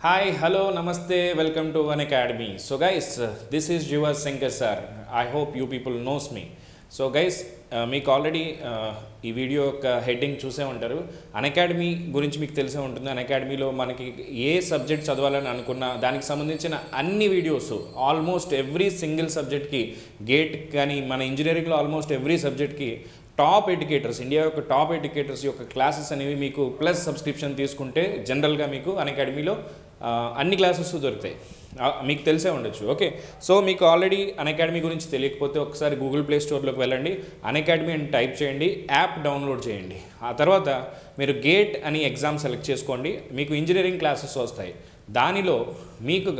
Hi, hello, namaste, welcome to One Academy. So guys, this this is Jiva sir sir. I hope you people knows me. So guys uh, మీకు already uh, ఈ video యొక్క heading చూసే ఉంటారు academy గురించి మీకు తెలిసే ఉంటుంది అకాడమీలో మనకి ఏ సబ్జెక్ట్ చదవాలని అనుకున్నా దానికి సంబంధించిన అన్ని వీడియోస్ ఆల్మోస్ట్ ఎవ్రీ సింగిల్ సబ్జెక్ట్కి గేట్ కానీ మన ఇంజనీరింగ్లో ఆల్మోస్ట్ ఎవ్రీ సబ్జెక్ట్కి టాప్ ఎడ్యుకేటర్స్ ఇండియా యొక్క టాప్ ఎడ్యుకేటర్స్ యొక్క క్లాసెస్ అనేవి మీకు ప్లస్ సబ్స్క్రిప్షన్ తీసుకుంటే జనరల్గా మీకు అకాడమీలో అన్ని క్లాసెస్ దొరుకుతాయి. మీకు తెలిసే ఉండొచ్చు. ఓకే. సో మీకు ఆల్రెడీ అకాడమీ గురించి తెలియకపోతే ఒకసారి గూగుల్ ప్లే స్టోర్లోకి వెళ్ళండి. అకాడమీ అని టైప్ చేయండి. యాప్ డౌన్లోడ్ చేయండి. ఆ తర్వాత మీరు గేట్ అని ఎగ్జామ్ సెలెక్ట్ చేసుకోండి. మీకు ఇంజనీరింగ్ క్లాసెస్ వస్తాయి. దానిలో మీకు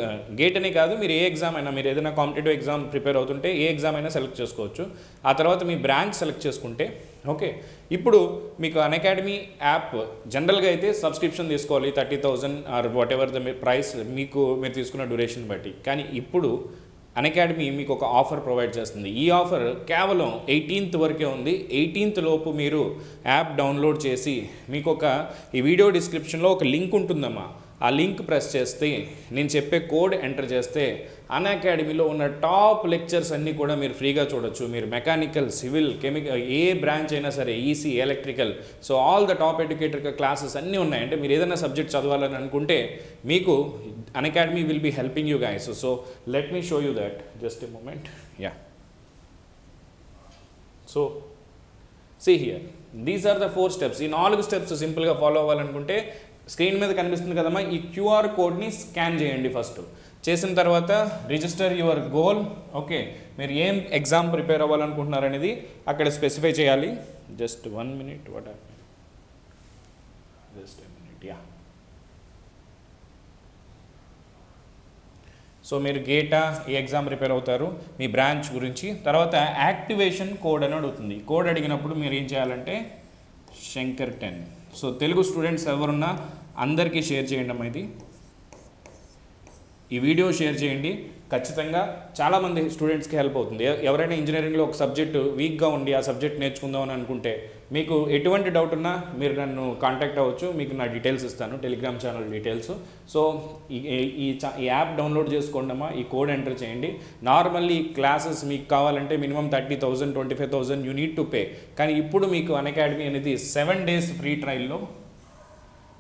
గేట్ అనే కాదు మీరు ఏ ఎగ్జామ్ అయినా మీరు ఏదైనా కాంపిటేటివ్ ఎగ్జామ్ ప్రిపేర్ అవుతుంటే ఏ ఎగ్జామ్ అయినా సెలెక్ట్ చేసుకోవచ్చు. ఆ తర్వాత మీ బ్రాంచ్ సెలెక్ట్ చేసుకుంటే ఓకే ఇప్పుడు మీకు అకాడమీ యాప్ జనరల్గా అయితే సబ్స్క్రిప్షన్ తీసుకోవాలి thirty thousand or whatever the price మీకు మీరు తీసుకున్న డ్యూరేషన్ బట్టి. కానీ ఇప్పుడు అకాడమీ మీకు ఒక ఆఫర్ ప్రొవైడ్ చేస్తుంది. ఈ ఆఫర్ కేవలం ఎయిటీన్త్ వరకే ఉంది. ఎయిటీన్త్ లోపు మీరు యాప్ డౌన్లోడ్ చేసి మీకు ఒక ఈ వీడియో డిస్క్రిప్షన్లో ఒక లింక్ ఉంటుందమ్మా. ఆ లింక్ ప్రెస్ చేస్తే నేను చెప్పే కోడ్ ఎంటర్ చేస్తే అన్ అకాడమీలో ఉన్న టాప్ లెక్చర్స్ అన్నీ కూడా మీరు ఫ్రీగా చూడొచ్చు. మీరు మెకానికల్ సివిల్ కెమికల్ ఏ బ్రాంచ్ అయినా సరే EC electrical so all the top educator classes అన్నీ ఉన్నాయి. అంటే మీరు ఏదైనా సబ్జెక్ట్ చదవాలని అనుకుంటే మీకు Unacademy will be helping you guys so let me show you that just a moment yeah so see here these are the four steps ఈ నాలుగు స్టెప్స్ సింపుల్గా ఫాలో అవ్వాలనుకుంటే స్క్రీన్ మీద కనిపిస్తుంది కదమ్మా ఈ క్యూఆర్ కోడ్ని స్కాన్ చేయండి ఫస్ట్. చేసిన తర్వాత రిజిస్టర్ యువర్ గోల్. ఓకే మీరు ఏం ఎగ్జామ్ ప్రిపేర్ అవ్వాలనుకుంటున్నారనేది అక్కడ స్పెసిఫై చేయాలి. Just one minute what just minute yeah so మీరు గేటా ఈ ఎగ్జామ్ ప్రిపేర్ అవుతారు మీ బ్రాంచ్ గురించి. తర్వాత యాక్టివేషన్ కోడ్ అని అడుగుతుంది. కోడ్ అడిగినప్పుడు మీరు ఏం చేయాలంటే Shankar ten. So Telugu students ఎవరున్నా అందరికీ షేర్ చేయండి అమ్మా ఇది. ఈ వీడియో షేర్ చేయండి. ఖచ్చితంగా చాలామంది స్టూడెంట్స్కి హెల్ప్ అవుతుంది. ఎవరైనా ఇంజనీరింగ్లో ఒక సబ్జెక్టు వీక్గా ఉండి ఆ సబ్జెక్ట్ నేర్చుకుందాం అని అనుకుంటే మీకు ఎటువంటి డౌట్ ఉన్నా మీరు నన్ను కాంటాక్ట్ అవ్వచ్చు మీకు నా డీటెయిల్స్ ఇస్తాను టెలిగ్రామ్ ఛానల్ డీటెయిల్స్ సో ఈ ఈ- చా- ఈ యాప్ డౌన్లోడ్ చేసుకోండమ్మా ఈ కోడ్ ఎంటర్ చేయండి. నార్మల్లీ క్లాసెస్ మీకు కావాలంటే minimum thirty thousand twenty five thousand you need to pay కానీ ఇప్పుడు మీకు అన్ అకాడమీ అనేది సెవెన్ డేస్ ఫ్రీ ట్రయల్లో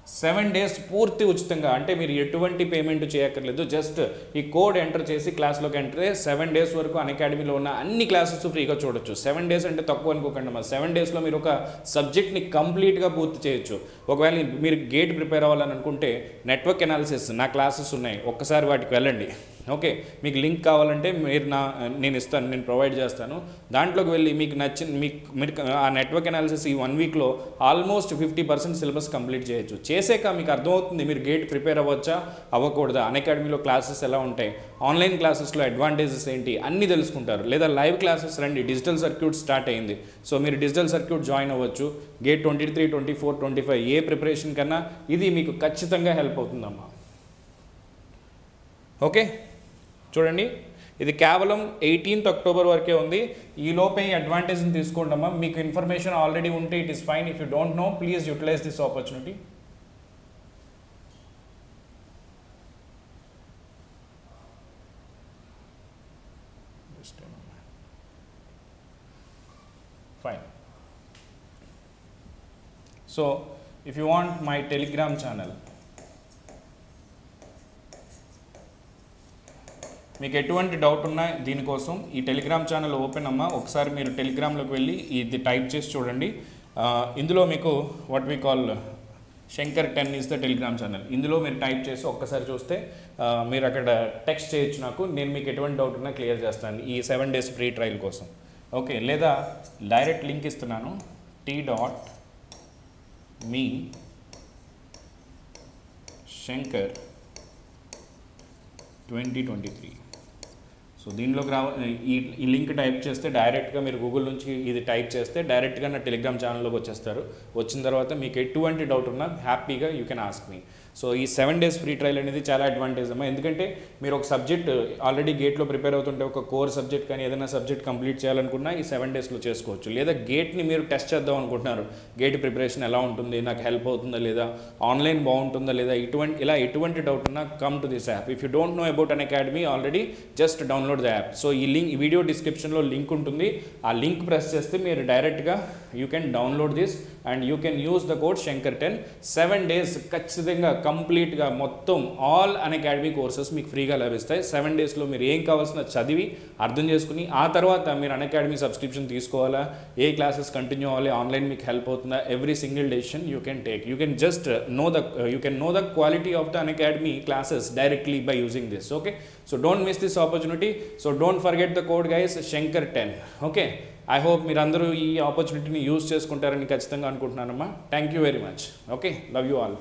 సెవెన్ డేస్ పూర్తి ఉచితంగా అంటే మీరు ఎటువంటి పేమెంట్ చేయక్కర్లేదు జస్ట్ ఈ కోడ్ ఎంటర్ చేసి క్లాస్లోకి ఎంటర్ సెవెన్ డేస్ వరకు అకాడమీలో ఉన్న అన్ని క్లాసెస్ ఫ్రీగా చూడొచ్చు. సెవెన్ డేస్ అంటే తక్కువ అనుకోకండి మరి. సెవెన్ డేస్లో మీరు ఒక సబ్జెక్ట్ని కంప్లీట్గా పూర్తి చేయొచ్చు. ఒకవేళ మీరు గేట్ ప్రిపేర్ అవ్వాలని అనుకుంటే నెట్వర్క్ ఎనాలిసిస్ నా క్లాసెస్ ఉన్నాయి. ఒక్కసారి వాటికి వెళ్ళండి. ఓకే మీకు లింక్ కావాలంటే మీరు నా నేను ఇస్తాను నేను ప్రొవైడ్ చేస్తాను. దాంట్లోకి వెళ్ళి మీకు నచ్చిన మీకు మీరు ఆ నెట్వర్క్ అనాలిసిస్ ఈ వన్ వీక్లో almost fifty percent syllabus complete చేయొచ్చు. చేసాక మీకు అర్థమవుతుంది మీరు గేట్ ప్రిపేర్ అవ్వచ్చా అవ్వకూడదా అకాడమీలో క్లాసెస్ ఎలా ఉంటాయి ఆన్లైన్ క్లాసెస్లో అడ్వాంటేజెస్ ఏంటి అన్నీ తెలుసుకుంటారు. లేదా లైవ్ క్లాసెస్ రండి డిజిటల్ సర్క్యూట్ స్టార్ట్ అయింది. సో మీరు డిజిటల్ సర్క్యూట్ జాయిన్ అవ్వచ్చు. GATE twenty three twenty four twenty five ఏ ప్రిపరేషన్ కన్నా ఇది మీకు ఖచ్చితంగా హెల్ప్ అవుతుందమ్మా. ఓకే? చూడండి. ఇది కేవలం ఎయిటీన్త్ అక్టోబర్ వరకే ఉంది. ఈ లోపే ఈ అడ్వాంటేజ్ని తీసుకుంటామా మీకు ఇన్ఫర్మేషన్ ఆల్రెడీ ఉంటే it is fine if you don't know please utilise this opportunity fine so if you want my Telegram channel మీకు ఎటువంటి డౌట్ ఉన్నా దీనికోసం ఈ టెలిగ్రామ్ ఛానల్ ఓపెన్ అమ్మా. ఒకసారి మీరు టెలిగ్రామ్లోకి వెళ్ళి ఇది టైప్ చేసి చూడండి. ఇందులో మీకు what we call Shankar ten is the Telegram channel ఇందులో మీరు టైప్ చేసి ఒక్కసారి చూస్తే మీరు అక్కడ టెక్స్ట్ చేయొచ్చు నాకు. నేను మీకు ఎటువంటి డౌట్ ఉన్నా క్లియర్ చేస్తాను ఈ సెవెన్ డేస్ ఫ్రీ ట్రయల్ కోసం. ఓకే లేదా డైరెక్ట్ లింక్ ఇస్తున్నాను. T dot me Shankar twenty twenty three so దీనిలోకి రా ఈ ఈ లింక్ టైప్ చేస్తే డైరెక్ట్గా మీరు గూగుల్ నుంచి ఇది టైప్ చేస్తే డైరెక్ట్గా నా టెలిగ్రామ్ ఛానల్లోకి వచ్చేస్తారు. వచ్చిన తర్వాత మీకు ఎటువంటి డౌట్ ఉన్నా హ్యాపీగా you can ask me. So ఈ సెవెన్ డేస్ ఫ్రీ ట్రయల్ అనేది చాలా అడ్వాంటేజ్ అమ్మా. ఎందుకంటే మీరు ఒక సబ్జెక్ట్ ఆల్రెడీ గేట్లో ప్రిపేర్ అవుతుంటే ఒక కోర్ సబ్జెక్ట్ కానీ ఏదైనా సబ్జెక్ట్ కంప్లీట్ చేయాలనుకున్నా ఈ సెవెన్ డేస్లో చేసుకోవచ్చు. లేదా గేట్ని మీరు టెస్ట్ చేద్దాం అనుకుంటున్నారు. గేట్ ప్రిపరేషన్ ఎలా ఉంటుంది? నాకు హెల్ప్ అవుతుందా లేదా? ఆన్లైన్ బాగుంటుందా లేదా? ఇటువంటి ఇలా ఎటువంటి డౌట్ ఉన్నా come to this app if you don't know about Unacademy already just download the app so ఈ లింక్ వీడియో డిస్క్రిప్షన్లో లింక్ ఉంటుంది. ఆ లింక్ ప్రెస్ చేస్తే మీరు డైరెక్ట్గా you can download this and you can use the code Shankar ten seven days ఖచ్చితంగా కంప్లీట్గా మొత్తం ఆల్ అన్ అకాడమీ కోర్సెస్ మీకు ఫ్రీగా లభిస్తాయి. సెవెన్ డేస్లో మీరు ఏం కావాల్సిన చదివి అర్థం చేసుకుని ఆ తర్వాత మీరు అన్ అకాడమీ సబ్స్క్రిప్షన్ తీసుకోవాలా? ఏ క్లాసెస్ కంటిన్యూ అవ్వాలి? ఆన్లైన్ మీకు హెల్ప్ అవుతుందా? Every single decision you can take you can just know the you can know the quality of the Unacademy classes directly by using this okay so don't miss this opportunity so don't forget the code guys Shankar ten okay I hope మీరందరూ ఈ ఆపర్చునిటీని use చేసుకుంటారని ఖచ్చితంగా అనుకుంటున్నానమ్మా. Thank you very much okay love you all